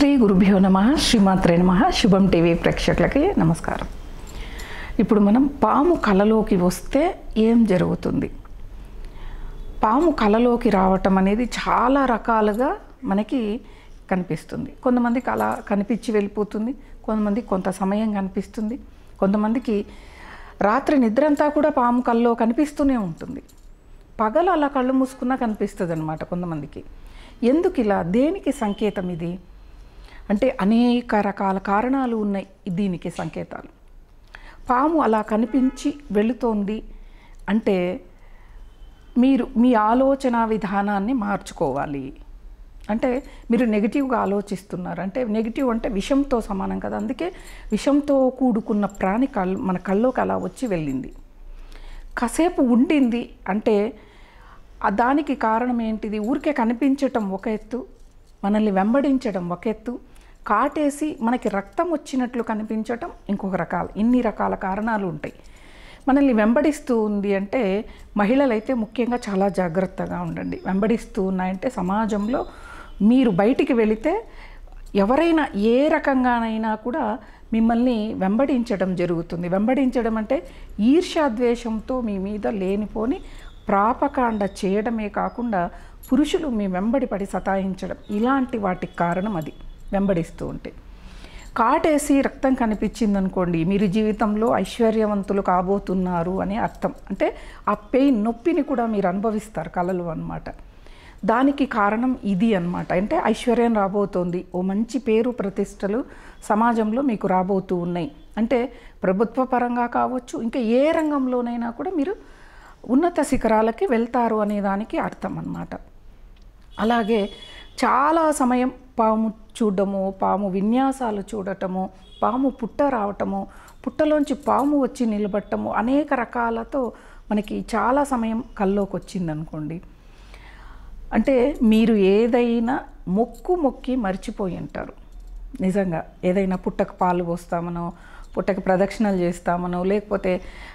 శ్రీ గురుభ్యో నమ శ్రీమాత్రే నమ శుభం టీవీ ప్రేక్షకులకి నమస్కారం. ఇప్పుడు మనం పాము కలలోకి వస్తే ఏం జరుగుతుంది? పాము కలలోకి రావటం అనేది చాలా రకాలుగా మనకి కనిపిస్తుంది. కొంతమందికి అలా కనిపించి వెళ్ళిపోతుంది కొంతమందికి కొంత సమయం కనిపిస్తుంది కొంతమందికి రాత్రి నిద్ర అంతా కూడా పాము కళ్ళలో కనిపిస్తూనే ఉంటుంది. పగలు అలా కళ్ళు మూసుకున్నా కనిపిస్తుంది అనమాట కొంతమందికి. ఎందుకు ఇలా దేనికి సంకేతం ఇది? అంటే అనేక రకాల కారణాలు ఉన్నాయి దీనికి సంకేతాలు. పాము అలా కనిపించి వెళుతోంది అంటే మీరు మీ ఆలోచన విధానాన్ని మార్చుకోవాలి. అంటే మీరు నెగిటివ్గా ఆలోచిస్తున్నారు. అంటే నెగిటివ్ అంటే విషంతో సమానం కదా. అందుకే విషంతో కూడుకున్న ప్రాణి కళ్ళు మన కళ్ళలోకి అలా వచ్చి వెళ్ళింది. కాసేపు ఉండింది అంటే దానికి కారణం ఏంటిది? ఊరికే కనిపించటం ఒక ఎత్తు మనల్ని వెంబడించడం ఒక ఎత్తు కాటేసి మనకి రక్తం వచ్చినట్లు కనిపించటం ఇంకొక రకాల ఇన్ని రకాల కారణాలు ఉంటాయి. మనల్ని వెంబడిస్తూ ఉంది అంటే మహిళలైతే ముఖ్యంగా చాలా జాగ్రత్తగా ఉండండి. వెంబడిస్తూ ఉన్నాయంటే సమాజంలో మీరు బయటికి వెళితే ఎవరైనా ఏ రకంగానైనా కూడా మిమ్మల్ని వెంబడించడం జరుగుతుంది. వెంబడించడం అంటే ఈర్ష్యాద్వేషంతో మీ మీద లేనిపోని ప్రాపకాండ చేయడమే కాకుండా పురుషులు మీ వెంబడి పడి సతాయించడం. ఇలాంటి వాటికి కారణం అది. వెంబడిస్తూ ఉంటే. కాటేసి రక్తం కనిపించింది అనుకోండి మీరు జీవితంలో ఐశ్వర్యవంతులు కాబోతున్నారు అని అర్థం. అంటే ఆ పెయిన్ నొప్పిని కూడా మీరు అనుభవిస్తారు కళలు అనమాట దానికి కారణం ఇది అన్నమాట. అంటే ఐశ్వర్యం రాబోతోంది. ఓ మంచి పేరు ప్రతిష్టలు సమాజంలో మీకు రాబోతూ ఉన్నాయి. అంటే ప్రభుత్వ పరంగా కావచ్చు ఇంకా ఏ రంగంలోనైనా కూడా మీరు ఉన్నత శిఖరాలకి వెళ్తారు అనే దానికి అర్థం అన్నమాట. అలాగే చాలా సమయం పాము చూడడము పాము విన్యాసాలు చూడటము పాము పుట్ట రావటము పుట్టలోంచి పాము వచ్చి నిలబడటము అనేక రకాలతో మనకి చాలా సమయం కల్లోకి వచ్చిందనుకోండి అంటే మీరు ఏదైనా మొక్కు మొక్కి మర్చిపోయి ఉంటారు. నిజంగా ఏదైనా పుట్టకు పాలు పోస్తామనో పుట్టకి ప్రదక్షిణలు చేస్తామనో లేకపోతే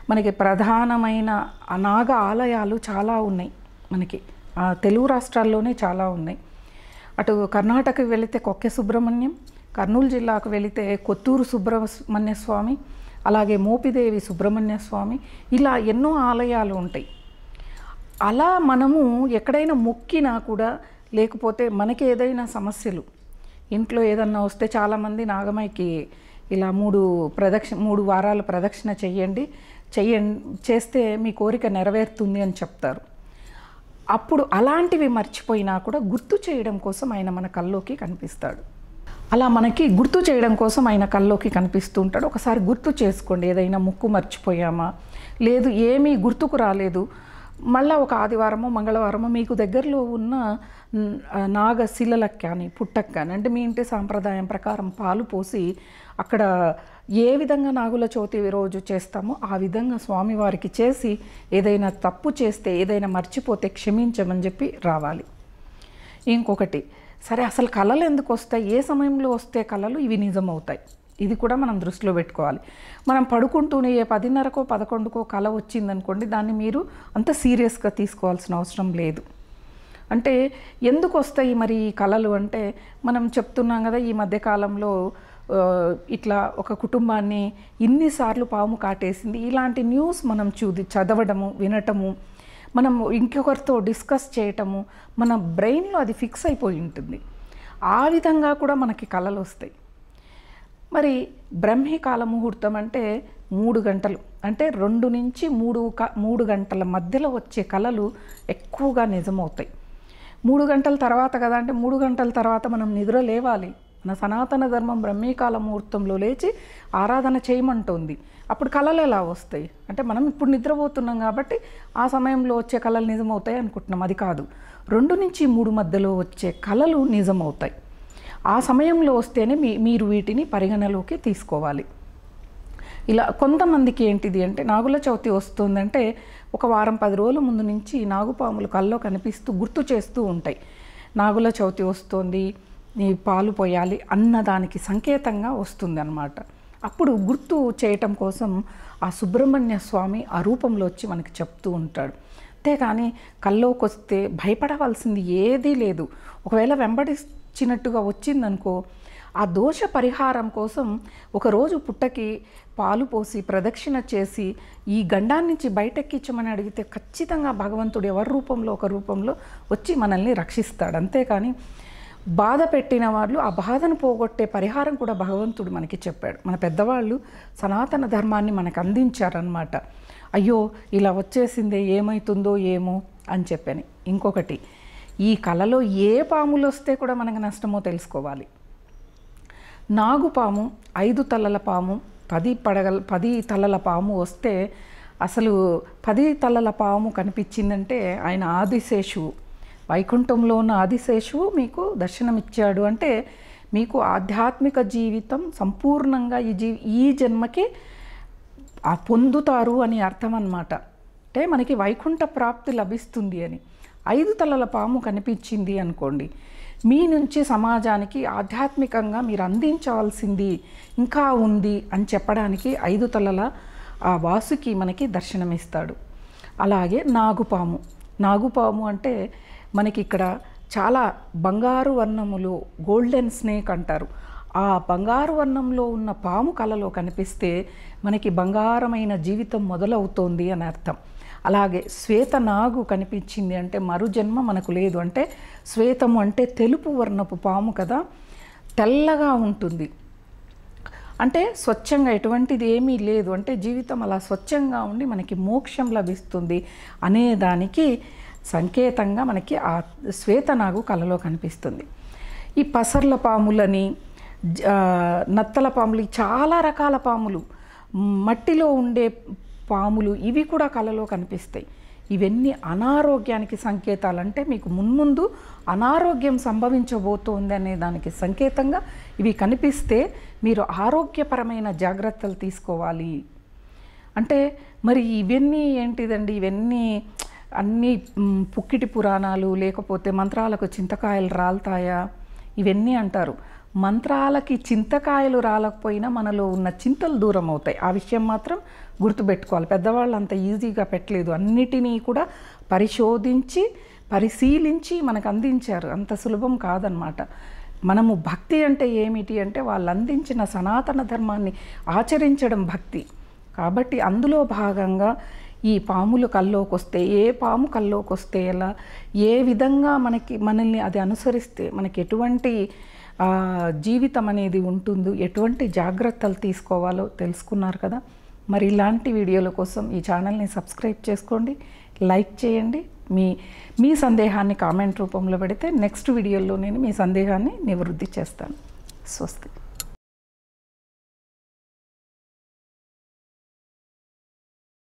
మనకి ప్రధానమైన అనాగ ఆలయాలు చాలా ఉన్నాయి. మనకి ఆ తెలుగు రాష్ట్రాల్లోనే చాలా ఉన్నాయి. అటు కర్ణాటకకి వెళితే కొక్కె సుబ్రహ్మణ్యం కర్నూలు జిల్లాకు వెళితే కొత్తూరు సుబ్రహ్మణ్య స్వామి అలాగే మోపిదేవి సుబ్రహ్మణ్య స్వామి ఇలా ఎన్నో ఆలయాలు ఉంటాయి. అలా మనము ఎక్కడైనా మొక్కినా కూడా లేకపోతే మనకి ఏదైనా సమస్యలు. ఇంట్లో ఏదన్నా వస్తే చాలామంది నాగమైకి ఇలా మూడు ప్రదక్షిణ మూడు వారాల ప్రదక్షిణ చెయ్యండి చెయ్యండి చేస్తే మీ కోరిక నెరవేరుతుంది అని చెప్తారు. అప్పుడు అలాంటివి మర్చిపోయినా కూడా గుర్తు చేయడం కోసం ఆయన మన కల్లోకి కనిపిస్తాడు. అలా మనకి గుర్తు చేయడం కోసం ఆయన కల్లోకి కనిపిస్తూ ఉంటాడు ఒకసారి గుర్తు చేసుకోండి. ఏదైనా ముక్కు మర్చిపోయామా? లేదు ఏమీ గుర్తుకు రాలేదు. మళ్ళీ ఒక ఆదివారమో మంగళవారమో మీకు దగ్గరలో ఉన్న నాగశిలలకు కానీ పుట్టకు కానీ అంటే మీ ఇంటి సాంప్రదాయం ప్రకారం పాలు పోసి అక్కడ ఏ విధంగా నాగుల చవితి రోజు చేస్తామో ఆ విధంగా స్వామివారికి చేసి ఏదైనా తప్పు చేస్తే ఏదైనా మర్చిపోతే క్షమించమని చెప్పి రావాలి. ఇంకొకటి సరే అసలు కళలు ఎందుకు వస్తాయి? ఏ సమయంలో వస్తే కళలు ఇవి నిజమవుతాయి? ఇది కూడా మనం దృష్టిలో పెట్టుకోవాలి. మనం పడుకుంటూనే ఏ పదిన్నరకో పదకొండుకో కళ వచ్చిందనుకోండి దాన్ని మీరు అంత సీరియస్గా తీసుకోవాల్సిన అవసరం లేదు. అంటే ఎందుకు వస్తాయి మరి ఈ కళలు? అంటే మనం చెప్తున్నాం కదా ఈ మధ్యకాలంలో ఇట్లా ఒక కుటుంబాన్ని ఇన్నిసార్లు పాము కాటేసింది. ఇలాంటి న్యూస్ మనం చూది చదవడము వినటము మనం ఇంకొకరితో డిస్కస్ చేయటము మన బ్రెయిన్లో అది ఫిక్స్ అయిపోయి ఉంటుంది. ఆ విధంగా కూడా మనకి కళలు వస్తాయి. మరి బ్రహ్మికాల ముహూర్తం అంటే మూడు గంటలు. అంటే రెండు నుంచి మూడు క మూడు గంటల మధ్యలో వచ్చే కళలు ఎక్కువగా నిజమవుతాయి. మూడు గంటల తర్వాత కదా అంటే మూడు గంటల తర్వాత మనం నిద్ర లేవాలి. మన సనాతన ధర్మం బ్రహ్మీకాల ముహూర్తంలో లేచి ఆరాధన చేయమంటుంది. అప్పుడు కళలు ఎలా వస్తాయి? అంటే మనం ఇప్పుడు నిద్రపోతున్నాం కాబట్టి ఆ సమయంలో వచ్చే కళలు నిజమవుతాయి అనుకుంటున్నాం. అది కాదు. రెండు నుంచి మూడు మధ్యలో వచ్చే కళలు నిజమవుతాయి. ఆ సమయంలో వస్తేనే మీ మీరు వీటిని పరిగణలోకి తీసుకోవాలి. ఇలా కొంతమందికి ఏంటిది అంటే నాగుల చవితి వస్తుందంటే ఒక వారం పది రోజుల ముందు నుంచి నాగుపాములు కల్లో కనిపిస్తూ గుర్తు చేస్తూ ఉంటాయి. నాగుల చవితి వస్తుంది నీ పాలు పోయాలి అన్న దానికి సంకేతంగా వస్తుంది అన్నమాట అప్పుడు గుర్తు చేయటం కోసం ఆ సుబ్రహ్మణ్య స్వామి ఆ రూపంలో వచ్చి మనకి చెప్తూ ఉంటాడు. అంతేకాని కల్లోకి వస్తే భయపడవలసింది ఏదీ లేదు. ఒకవేళ వెంబడిచ్చినట్టుగా వచ్చిందనుకో ఆ దోష పరిహారం కోసం ఒకరోజు పుట్టకి పాలు పోసి ప్రదక్షిణ చేసి ఈ గండాన్ని నుంచి బయటెక్కించమని అడిగితే ఖచ్చితంగా భగవంతుడు ఎవరి రూపంలో ఒక రూపంలో వచ్చి మనల్ని రక్షిస్తాడు. అంతేకాని బాధ పెట్టిన వాళ్ళు ఆ బాధను పోగొట్టే పరిహారం కూడా భగవంతుడు మనకి చెప్పాడు. మన పెద్దవాళ్ళు సనాతన ధర్మాన్ని మనకు అందించారనమాట అయ్యో ఇలా వచ్చేసిందే ఏమవుతుందో ఏమో అని చెప్పాను. ఇంకొకటి ఈ కళలో ఏ పాములు వస్తే కూడా మనకు నష్టమో తెలుసుకోవాలి. నాగుపాము ఐదు తలల పాము పది పడగల పది తలల పాము వస్తే అసలు పది తలల పాము కనిపించిందంటే ఆయన ఆదిశేషువు. వైకుంఠంలో ఉన్న ఆదిశేషువు మీకు దర్శనమిచ్చాడు. అంటే మీకు ఆధ్యాత్మిక జీవితం సంపూర్ణంగా ఈ జీ ఈ జన్మకి పొందుతారు అని అర్థం అన్నమాట అంటే మనకి వైకుంఠ ప్రాప్తి లభిస్తుంది అని. ఐదు తలల పాము కనిపించింది అనుకోండి. మీ నుంచి సమాజానికి ఆధ్యాత్మికంగా మీరు అందించవలసింది ఇంకా ఉంది అని చెప్పడానికి ఐదు తలల ఆ వాసుకి మనకి దర్శనమిస్తాడు. అలాగే నాగుపాము. నాగుపాము అంటే మనకి ఇక్కడ చాలా బంగారు వర్ణములో గోల్డెన్ స్నేక్ అంటారు. ఆ బంగారు వర్ణంలో ఉన్న పాము కలలో కనిపిస్తే మనకి బంగారమైన జీవితం మొదలవుతోంది అని అర్థం. అలాగే శ్వేత నాగు కనిపించింది అంటే మరు జన్మ మనకు లేదు. అంటే శ్వేతము అంటే తెలుపు వర్ణపు పాము కదా. తెల్లగా ఉంటుంది. అంటే స్వచ్ఛంగా ఎటువంటిది ఏమీ లేదు. అంటే జీవితం అలా స్వచ్ఛంగా ఉండి మనకి మోక్షం లభిస్తుంది అనేదానికి సంకేతంగా మనకి ఆ శ్వేతనాగు కళలో కనిపిస్తుంది. ఈ పసర్ల పాములని జ- నత్తల పాములు చాలా రకాల పాములు. మట్టిలో ఉండే పాములు ఇవి కూడా కళలో కనిపిస్తాయి. ఇవన్నీ అనారోగ్యానికి సంకేతాలు అంటే మీకు మున్ముందు అనారోగ్యం సంభవించబోతోంది అనే దానికి సంకేతంగా ఇవి కనిపిస్తే మీరు ఆరోగ్యపరమైన జాగ్రత్తలు తీసుకోవాలి. అంటే మరి ఇవన్నీ ఏంటిదండి? ఇవన్నీ అన్ని పుక్కిటి పురాణాలు లేకపోతే మంత్రాలకు చింతకాయలు రాలుతాయా? ఇవన్నీ అంటారు. మంత్రాలకి చింతకాయలు రాలకపోయినా మనలో ఉన్న చింతలు దూరం అవుతాయి. ఆ విషయం మాత్రం గుర్తుపెట్టుకోవాలి. పెద్దవాళ్ళు అంత ఈజీగా పెట్టలేదు. అన్నిటినీ కూడా పరిశోధించి పరిశీలించి మనకు అందించారు. అంత సులభం కాదనమాట. మనము భక్తి అంటే ఏమిటి అంటే వాళ్ళు అందించిన సనాతన ధర్మాన్ని ఆచరించడం భక్తి. కాబట్టి అందులో భాగంగా ఈ పాములు కల్లోకి వస్తే ఏ పాము కల్లోకి వస్తే ఎలా ఏ విధంగా మనకి మనల్ని అది అనుసరిస్తే మనకి ఎటువంటి జీవితం అనేది ఉంటుందో ఎటువంటి జాగ్రత్తలు తీసుకోవాలో తెలుసుకున్నారు కదా. మరి ఇలాంటి వీడియోల కోసం ఈ ఛానల్ని సబ్స్క్రైబ్ చేసుకోండి లైక్ చేయండి. మీ మీ సందేహాన్ని కామెంట్ రూపంలో పెడితే నెక్స్ట్ వీడియోలో నేను మీ సందేహాన్ని నివృత్తి చేస్తాను. స్వస్తి.